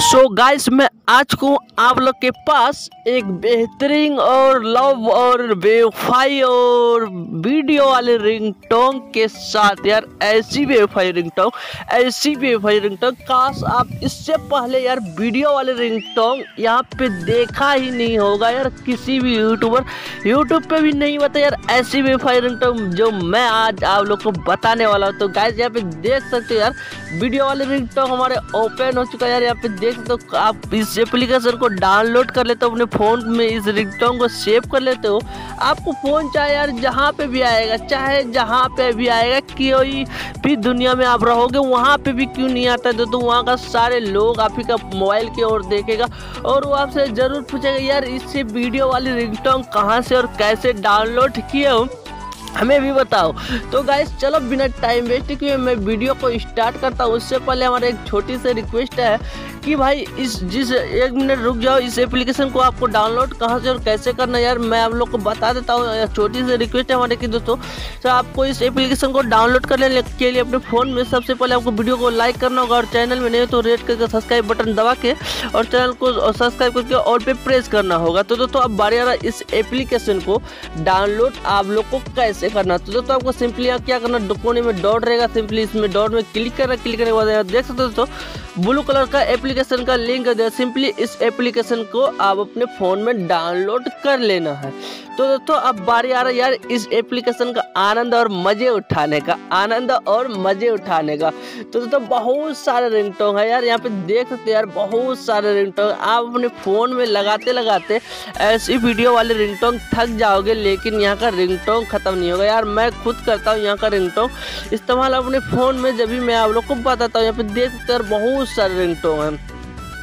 सो so guys मैं आज को आप लोग के पास एक बेहतरीन और लव और वेफाई और वीडियो वाले रिंगटोन के साथ यार, ऐसी वेफाई रिंगटोन ऐसी वेफाई रिंगटोन काश आप इससे पहले यार वीडियो वाले रिंगटोन यहाँ पे देखा ही नहीं होगा यार, किसी भी यूट्यूबर यूट्यूब पे भी नहीं बता यार, ऐसी वेफाई रिंगटोन जो मैं आज आप लोग को बताने वाला हूँ। तो गाइस यहाँ पे देख सकते हो यार वीडियो वाले रिंगटोन हमारे ओपन हो चुका है यार यहाँ पे देख सकते हो आप इस एप्लीकेशन को डाउनलोड कर लेते हो अपने फ़ोन में इस रिंगटोन को सेव कर लेते हो। आपको फ़ोन चाहे यार जहाँ पे भी आएगा चाहे जहाँ पे भी आएगा कोई भी दुनिया में आप रहोगे वहाँ पे भी क्यों नहीं आता तो, तो वहाँ का सारे लोग आप ही का मोबाइल की ओर देखेगा और वो आपसे ज़रूर पूछेगा यार इससे वीडियो वाली रिंगटोन कहाँ से और कैसे डाउनलोड किए हो? हमें भी बताओ। तो गाइस चलो बिना टाइम वेस्ट किए मैं वीडियो को स्टार्ट करता हूँ। उससे पहले हमारा एक छोटी सी रिक्वेस्ट है। कि भाई, इस, जिस एक मिनट रुक जाओ, इस एप्लीकेशन को आपको डाउनलोड कहाँ से और कैसे करना यार, मैं आप लोग को बता देता हूँ छोटी सी रिक्वेस्ट है हमारे की दोस्तों। तो आपको इस एप्लीकेशन को डाउनलोड करने के लिए अपने फ़ोन में सबसे पहले आपको वीडियो को लाइक करना होगा, और चैनल में नहीं तो रेड करके सब्सक्राइब बटन दबा के, और चैनल को सब्सक्राइब करके और पे प्रेस करना होगा। तो दोस्तों, अब बारी आ इस एप्लीकेशन को डाउनलोड आप लोग को कैसे करना तो दोस्तों, आपको सिंपली आप क्या करना कोने में डॉट रहेगा सिंपली इसमें डॉट में क्लिक करना क्लिक करने के बाद देख सकते दोस्तों ब्लू कलर का एप्लीकेशन का लिंक दे सिंपली इस एप्लीकेशन को आप अपने फ़ोन में डाउनलोड कर लेना है। तो दोस्तों, अब बारी आ रहा है यार इस एप्लीकेशन का आनंद और मज़े उठाने का, आनंद और मज़े उठाने का। तो दोस्तों, बहुत सारे रिंगटोन है यार, यहाँ पे देख सकते यार, बहुत सारे रिंगटोन आप अपने फ़ोन में लगाते लगाते ऐसी वीडियो वाले रिंगटोन थक जाओगे, लेकिन यहाँ का रिंगटोन ख़त्म नहीं होगा। यार, मैं खुद करता हूँ यहाँ का रिंगटोन इस्तेमाल अपने फ़ोन में जब भी मैं आप लोग को बताता हूँ, यहाँ पे देख सकते यार, बहुत सारे रिंगटोन हैं।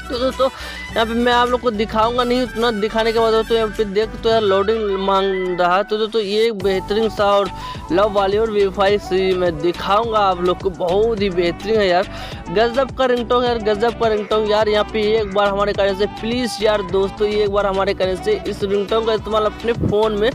तो दोस्तों, यहाँ पे मैं आप लोग को दिखाऊँगा नहीं, उतना दिखाने के बाद दोस्तों, यहाँ पे देख तो यार लोडिंग मांग रहा है। तो दोस्तों, ये बेहतरीन सा और लव वाली और वीफाई सी मैं दिखाऊँगा आप लोग को। बहुत ही बेहतरीन है यार। गजब का रिंगटोन यार, गजब का रिंगटोन यार, यहाँ पे एक बार हमारे करने से प्लीज़ यार दोस्तों एक बार हमारे करने से इस रिंगटोन का इस्तेमाल अपने फ़ोन में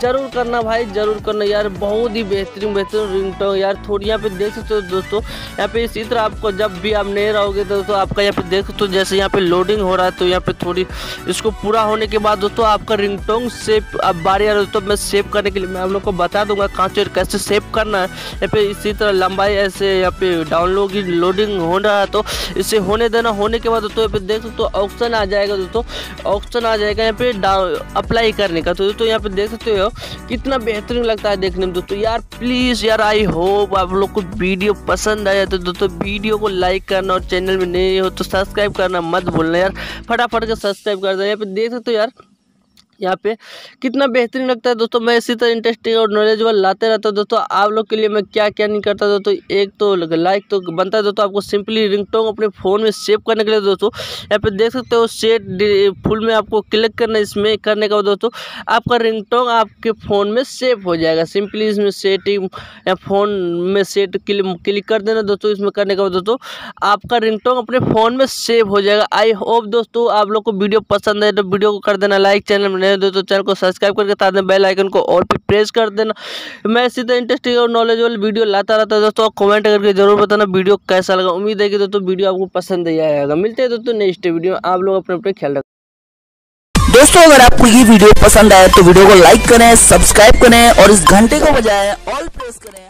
ज़रूर करना भाई, ज़रूर करना यार। बहुत ही बेहतरीन बेहतरीन रिंगटोन यार। थोड़ी यहाँ पे देख सकते हो दोस्तों, यहाँ पे इसी तरह आपको जब भी आप नहीं रहोगे दोस्तों, आपका यहाँ पे देख सकते हो जैसे यहाँ पे लोडिंग हो रहा है तो यहाँ पे थोड़ी इसको पूरा होने के बाद दोस्तों आपका रिंगटोन सेव अब बारी आ रहा है दोस्तों, मैं सेव करने के लिए, मैं आप लोग को बता दूँगा कहाँ से कैसे सेव करना है। यहाँ पे इसी तरह लंबाई ऐसे यहाँ पे डाउनलोड लोडिंग हो रहा है तो इसे होने देना, होने के बाद दोस्तों यहाँ पे देख सकते हो ऑप्शन आ जाएगा दोस्तों ऑप्शन आ जाएगा यहाँ पे अप्लाई करने का। तो दोस्तों यहाँ पे देख सकते हो, कितना बेहतरीन लगता है देखने में दोस्तों, यार प्लीज़ यार आई होप आप लोग को वीडियो पसंद आया तो दोस्तों वीडियो को लाइक करना और चैनल में नहीं हो तो सब्सक्राइब करना मत भूलना यार। फटाफट के सब्सक्राइब कर दो यहाँ देख सकते हो यार यहाँ पे। कितना बेहतरीन लगता है दोस्तों, मैं इसी तरह इंटरेस्टिंग और नॉलेजेबल लाते रहता हूँ दोस्तों। आप लोग के लिए मैं क्या क्या नहीं करता दोस्तों, एक तो लाइक तो बनता है दोस्तों, आपको सिंपली रिंगटोन अपने फ़ोन में सेव करने के लिए दोस्तों। यहाँ पे देख सकते हो सेट फुल में आपको क्लिक करना इसमें करने का दोस्तों, आपका रिंगटोन आपके फ़ोन में सेव हो जाएगा। सिंपली इसमें सेटिंग या फ़ोन में सेट क्लिक कर देना दोस्तों, इसमें करने का दोस्तों, आपका रिंगटोन अपने फ़ोन में सेव हो जाएगा। आई होप दोस्तों आप लोग को वीडियो पसंद है तो वीडियो को कर देना लाइक चैनल में नए दोस्तों चैनल को सब्सक्राइब करके साथ में बेल आइकन को और भी प्रेस कर देना। मैं तरह इंटरेस्टिंग और नॉलेजेबल वीडियो लाता रहता है, दोस्तों कमेंट करके ज़रूर बताना वीडियो कैसा लगा। उम्मीद है कि दोस्तों, वीडियो आपको पसंद ही आएगा मिलते हैं दोस्तों नेक्स्ट वीडियो आप लोग अपने अपने ख्याल रखें दोस्तों, अगर आपको ये वीडियो पसंद आए तो वीडियो को लाइक करें सब्सक्राइब करें और इस घंटे को बजाय ऑल प्रेस करें।